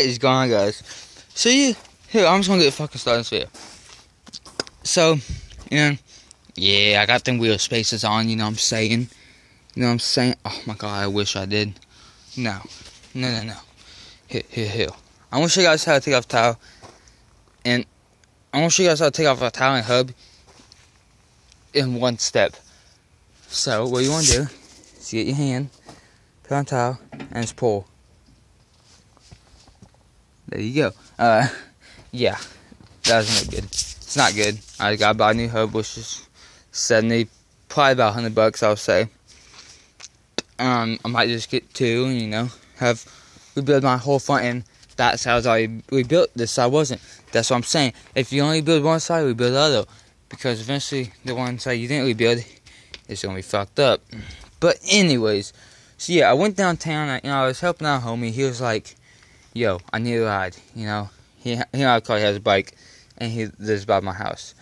is gone, guys. So you, here, I'm just gonna get fucking started this. So, you know, yeah, I got them wheel spacers on. You know I'm saying? You know I'm saying? Oh my god, I wish I did. No, no, no, no. Here, here, here. I want to show you guys how to take off towel, and I want to show you guys how to take off a towel and hub in one step. So, what you want to do is get your hand, put on towel, and just pull. There you go. Uh, yeah, that look good. It's not good. I got to buy a new hub, which is 70, probably about 100 bucks, I'll say. Um, I might just get two, and, you know, have rebuild my whole front end. That's how I rebuilt this side wasn't. That's what I'm saying. If you only build one side, rebuild the other. Because eventually, the one side you didn't rebuild is to be fucked up. But anyways, so yeah, I went downtown. I, you know, I was helping out homie. He was like, yo, I need a ride. You know, he, he probably has a bike, and he lives by my house.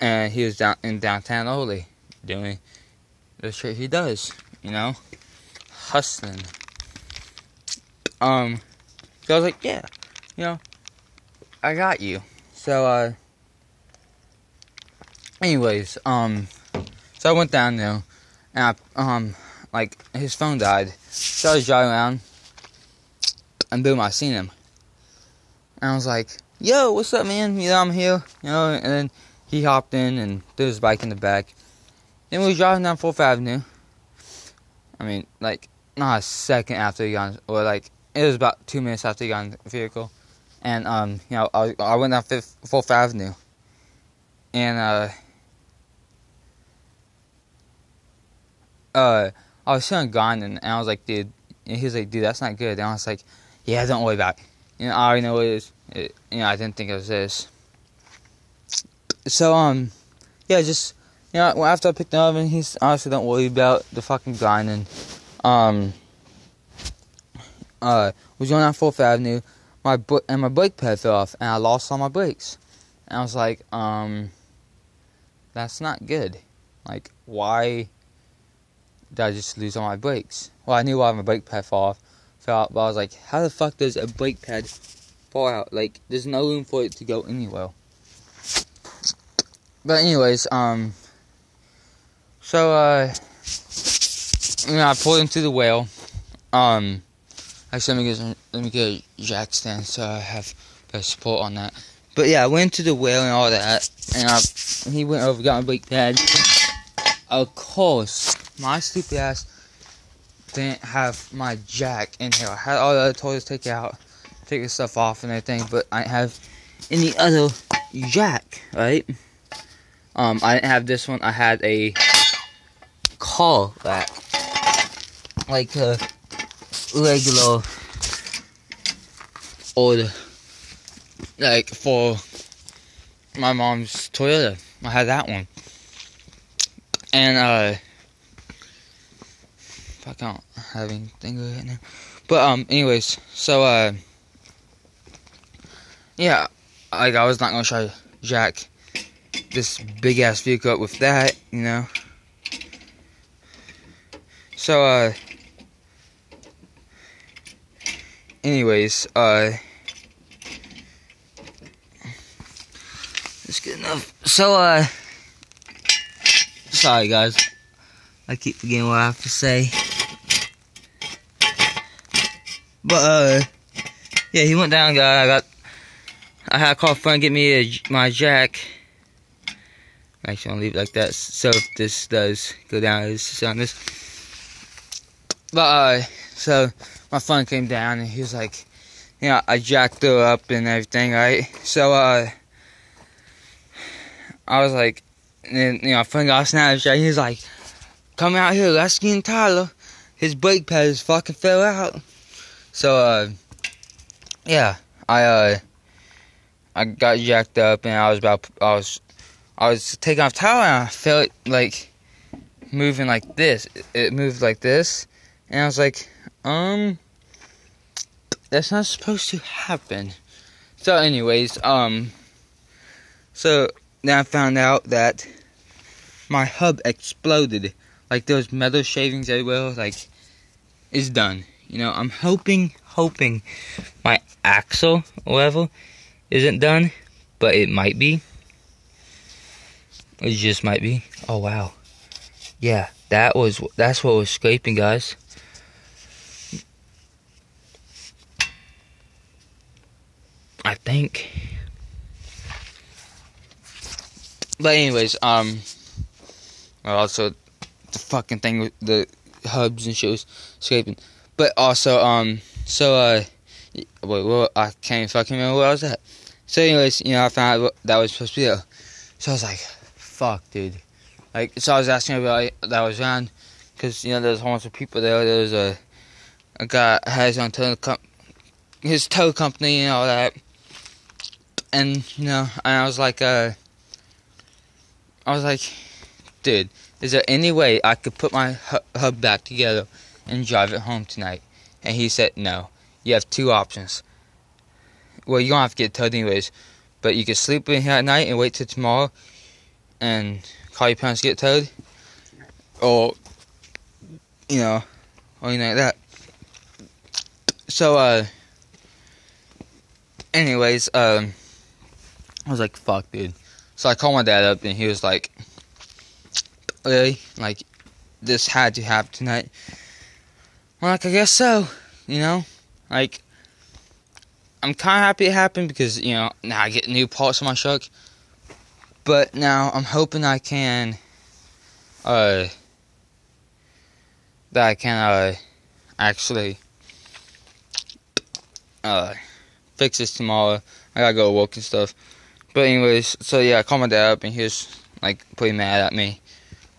And he was down in downtown Ole doing the shit he does. You know, hustling. Um, so I was like, yeah, you know, I got you. So, uh, anyways, um, so I went down there, and I, um, like, his phone died. So I was driving around, and boom, I seen him. And I was like, yo, what's up, man? You know, I'm here, you know, and then he hopped in and threw his bike in the back. Then we was driving down 4th Avenue. I mean, like, not a second after he got, or like, it was about two minutes after he got in the vehicle. And, um, you know, I, I went down 5th, 4th Avenue. And, uh, uh, I was feeling gone, and I was like, dude, and he was like, dude, that's not good. And I was like, yeah, don't worry about it. You know, I know it is. It, you know, I didn't think it was this. So, um, yeah, just, you know, after I picked him up, and he's honestly don't worry about the fucking grinding. Um, uh, was going on 4th Avenue, my and my brake pad fell off, and I lost all my brakes. And I was like, um, that's not good. Like, why did I just lose all my brakes? Well, I knew why my brake pad fell off, fell out, but I was like, how the fuck does a brake pad fall out? Like, there's no room for it to go anywhere. But anyways, um, so uh, you know, I pulled into the whale. Um, actually, let me get let me get a jack stand so I have better support on that. But yeah, I went to the whale and all that, and I, he went over, got my brake pad. Of course, my stupid ass didn't have my jack in here. I had all the other toys take out, take stuff off and everything, but I have any other jack, right? Um, I didn't have this one. I had a call back, like a regular old, like for my mom's Toyota. I had that one, and uh. I can't have anything right now. But um, anyways, so uh, yeah, like I was not gonna try jack this big ass vehicle up with that, you know. So uh, anyways, uh, it's good enough. So uh, sorry guys, I keep forgetting what I have to say. But uh, yeah, he went down, guy. I got, I had to call a friend get me a, my jack. Actually, I'll leave it like that. So if this does go down, it's on this. But uh, so my friend came down and he was like, you know, I jacked her up and everything, right? So uh, I was like, and you know, my friend got a Snapchat. He was like, come out here, let's get Tyler. His brake pads fucking fell out. So, uh, yeah, I, uh, I got jacked up and I was about, I was, I was taking off towel and I felt like moving like this. It moved like this. And I was like, um, that's not supposed to happen. So, anyways, um, so then I found out that my hub exploded. Like, was metal shavings everywhere. Like, it's done you know, I'm hoping, hoping my axle level isn't done, but it might be. It just might be. Oh wow. Yeah, that was that's what was scraping, guys. I think. But anyways, um, also the fucking thing with the hubs and shit was scraping. But also, um, so uh, wait, well, I can't fucking remember where I was at. So, anyways, you know, I found out that was supposed to be there. So I was like, fuck, dude. Like, so I was asking everybody that was around, because, you know, there's a whole bunch of people there. There's a, a guy has his own tow, com- his tow company and all that. And, you know, and I was like, uh, I was like, dude, is there any way I could put my hub back together and drive it home tonight? And he said, no. You have two options. Well, you don't have to get towed anyways, but you could sleep in here at night and wait till tomorrow and call your parents to get towed. Or, you know, or anything like that. So, uh, anyways, um, I was like, fuck, dude. So I called my dad up and he was like, really? Like, this had to happen tonight. Like, I guess so. You know, like, I'm kind of happy it happened because you know now I get new parts on my truck. But now I'm hoping I can, uh, that I can uh actually uh fix this tomorrow. I gotta go to work and stuff. But anyways, so yeah, I called my dad up and he was like pretty mad at me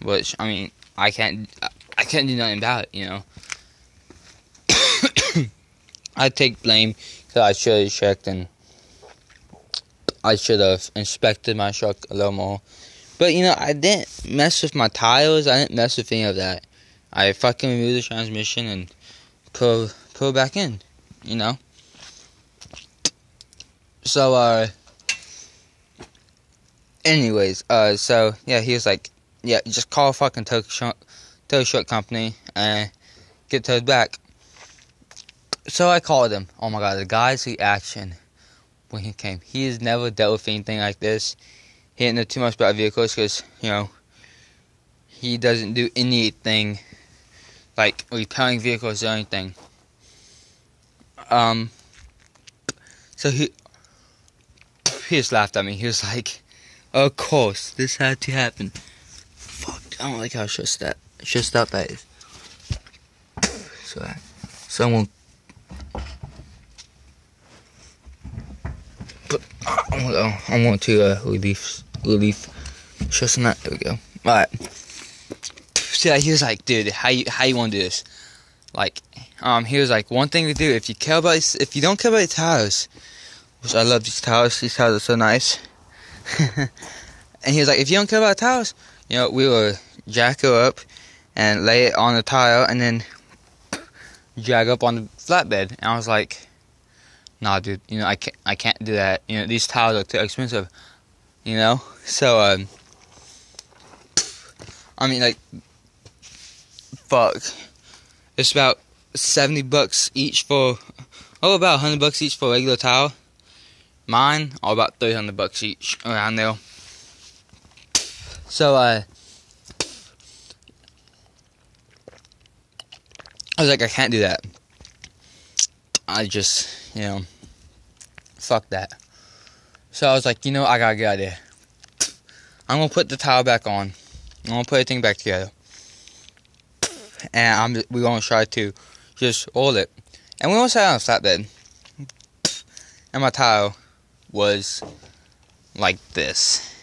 which I mean I can't I can't do nothing about it, you know. I take blame because I should have checked and I should have inspected my truck a little more. But you know, I didn't mess with my tires. I didn't mess with any of that. I fucking removed the transmission and put put it back in. You know. So uh. Anyways, uh, so yeah, he was like, yeah, just call fucking tow truck, tow truck company and get towed back. So I called him. Oh my god, the guy's reaction when he came. He has never dealt with anything like this. He didn't know too much about vehicles because, you know, he doesn't do anything like repairing vehicles or anything. Um, so he, he just laughed at me. He was like, of course, this had to happen. Fuck, I don't like how stressed that stressed out that is. So someone I want, I want to uh, relief relief stressing that. There we go. All right. So he was like, dude, how you how you want to do this? Like, um, he was like, one thing to do if you care about if you don't care about the tires, which I love these towers. These towers are so nice. and he was like, if you don't care about the towers, you know, we were jack it up and lay it on the tile and then drag up on the flatbed. And I was like, nah, dude, you know, I can't, I can't do that. You know, these tiles are too expensive, you know? So, um, I mean, like, fuck. It's about 70 bucks each for, oh, about 100 bucks each for a regular tile. Mine, are about 300 bucks each around there. So, uh, I was like, I can't do that. I just, you know, fuck that. So I was like, you know, I gotta get there. I'm gonna put the towel back on. I'm gonna put everything back together. And I'm we're gonna try to just roll it. And we gonna sit on a flatbed. And my tile was like this.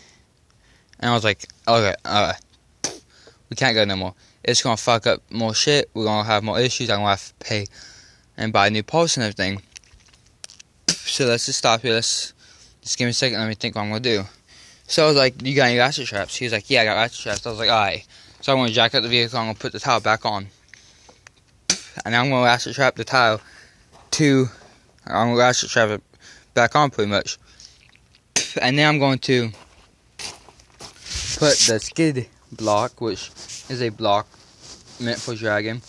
And I was like, okay, alright. We can't go no more it's gonna fuck up more shit. We're gonna have more issues. I'm gonna have to pay and buy new parts and everything. So let's just stop here. Let's just give me a second. Let me think what I'm gonna do. So I was like, "You got any ratchet straps?" He was like, "Yeah, I got ratchet straps." I was like, "Alright." So I'm gonna jack up the vehicle. I'm gonna put the tile back on, and I'm gonna ratchet strap the tile to. I'm gonna ratchet strap it back on pretty much, and then I'm going to put the skid block, which is a block meant for dragging.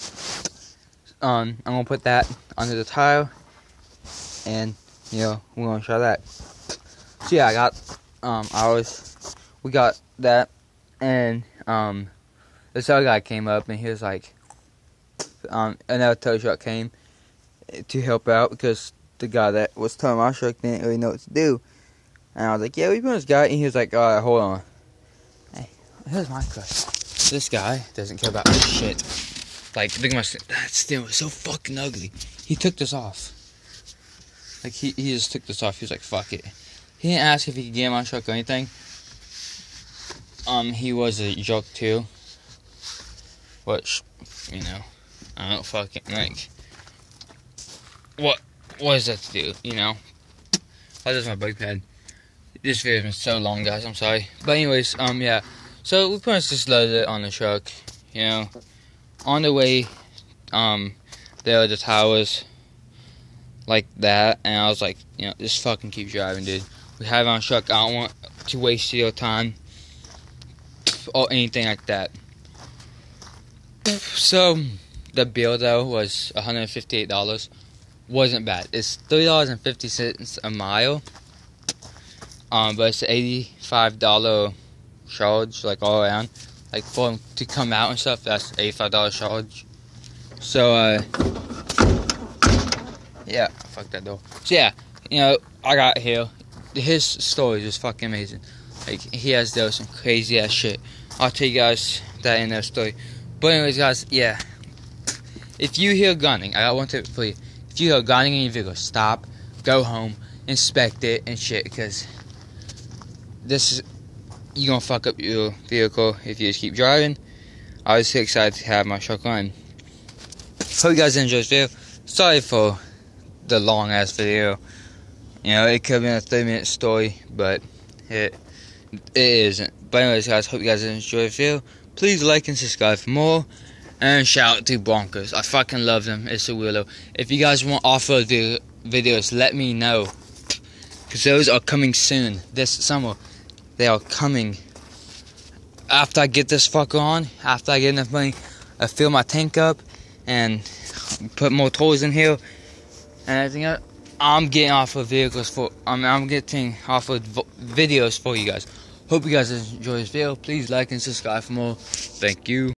um, I'm gonna put that under the tile, and you know we're gonna try that. So yeah, I got um, I was we got that, and um, this other guy came up and he was like, um, another tow truck came to help out because the guy that was towing my truck didn't really know what to do, and I was like, yeah, we put this guy, and he was like, all right, hold on. Hey, here's my question. This guy doesn't care about this shit. Like, look at my that steel is so fucking ugly. He took this off. Like he, he just took this off. He was like, fuck it. He didn't ask if he could get my truck or anything. Um, he was a joke too. Which, you know, I don't fucking like. What what is that to do? You know. Oh, that's my brake pad. This video's been so long, guys. I'm sorry. But anyways, um, yeah. So we pretty much just loaded it on the truck. You know, on the way, um, there were the towers like that, and I was like, you know, just fucking keep driving, dude. We have on truck. I don't want to waste your time or anything like that. So the bill though was $158. Wasn't bad. It's three dollars and fifty cents a mile. Um, but it's eighty-five dollar charge like all around. Like for them to come out and stuff, that's eighty-five dollar charge. So uh, yeah, fuck that door. So yeah, you know, I got here. His story is fucking amazing. Like he has those some crazy ass shit. I'll tell you guys that in their story. But anyways, guys, yeah. If you hear gunning, I got one tip for you. If you hear gunning in your vehicle, stop, go home, inspect it and shit, because this is you gonna fuck up your vehicle if you just keep driving. I was so excited to have my on. Hope you guys enjoyed this video. Sorry for the long ass video. You know, it could have been a 30 minute story, but it it isn't. But anyways, guys, hope you guys enjoyed the video. Please like and subscribe for more. And shout out to Broncos. I fucking love them. It's a willow. If you guys want off-road videos, let me know. Because those are coming soon. This summer. They are coming. After I get this fucker on, after I get enough money, I fill my tank up and put more toys in here and everything else. I'm getting off of vehicles for. I mean, I'm getting off of videos for you guys. Hope you guys enjoy this video. Please like and subscribe for more. Thank you.